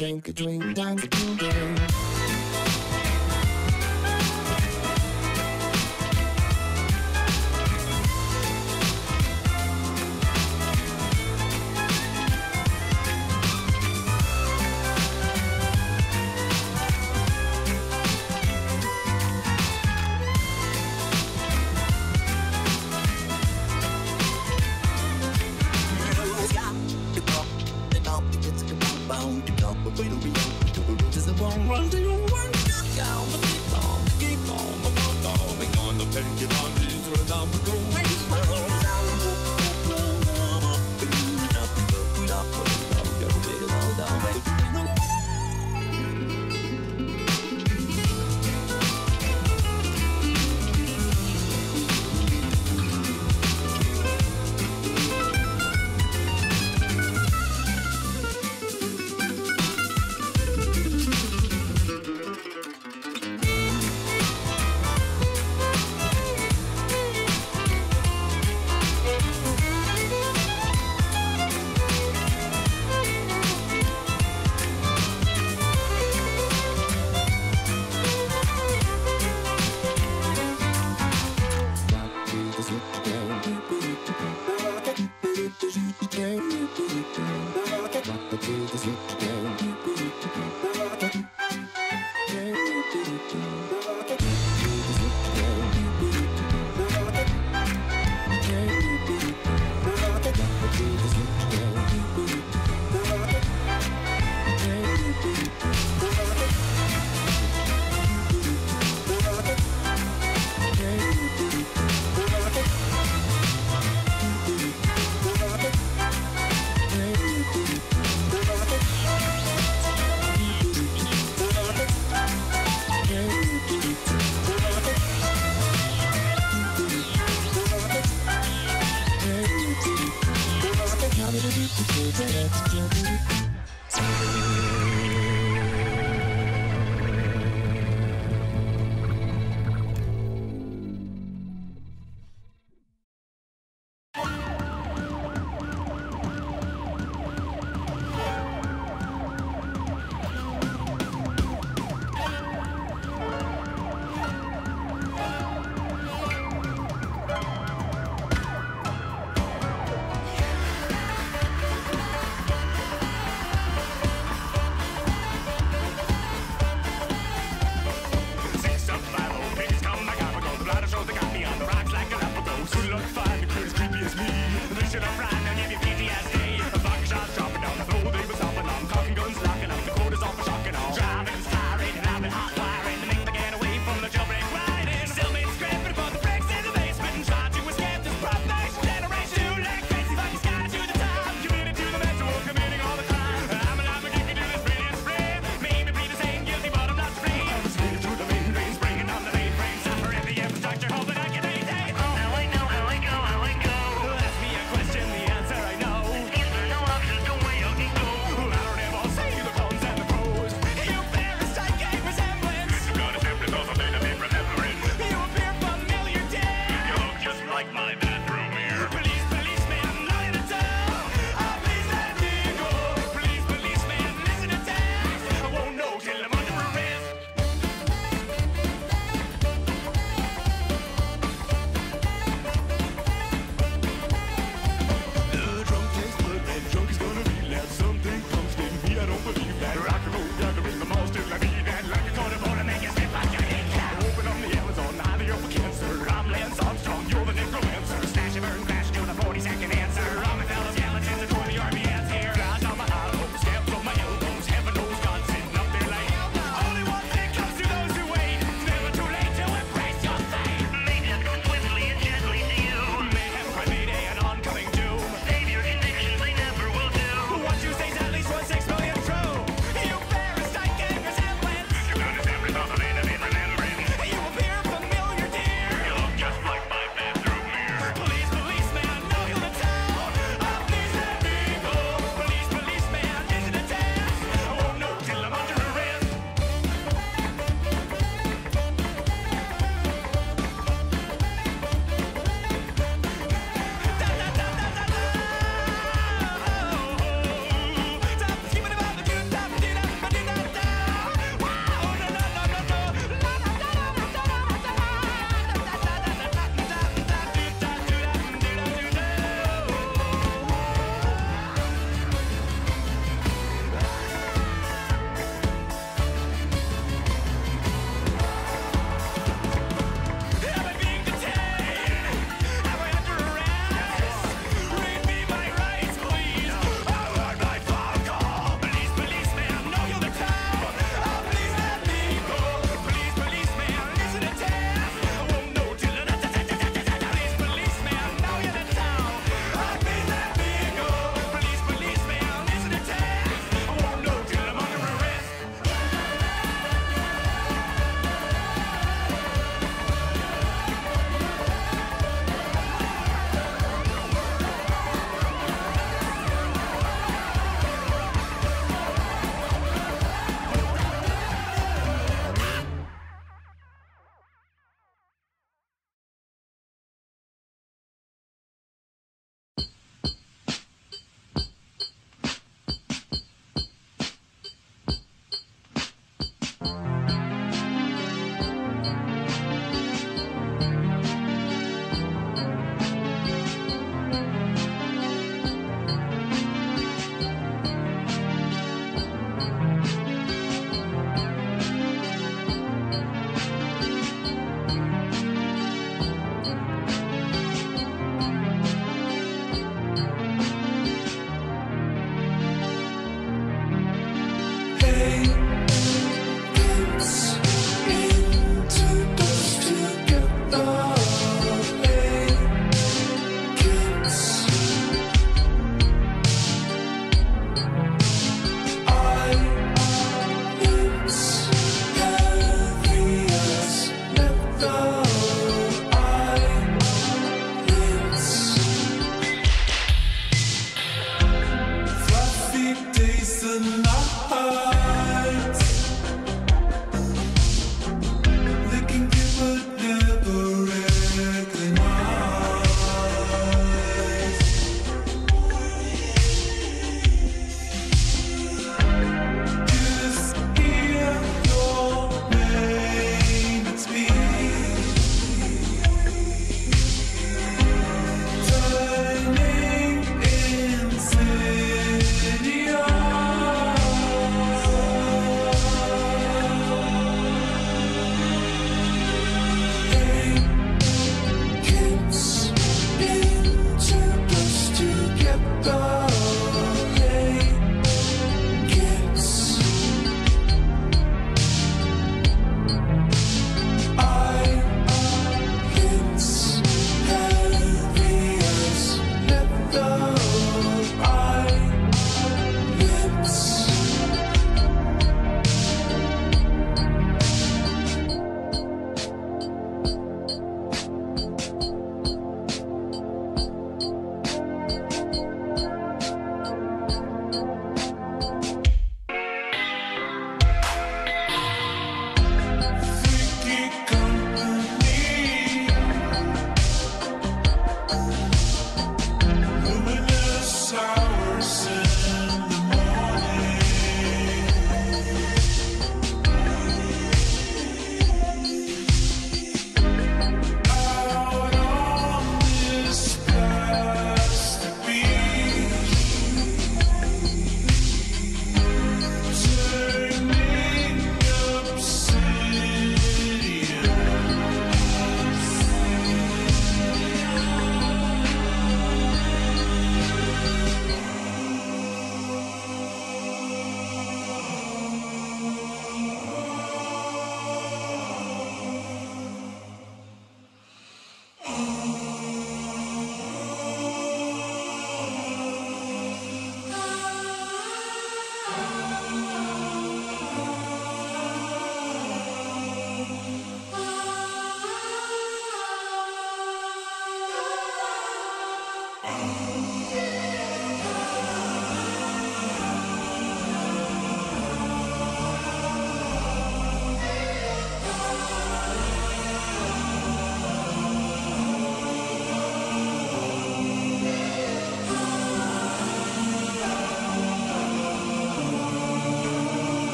Drink a drink, down the drink.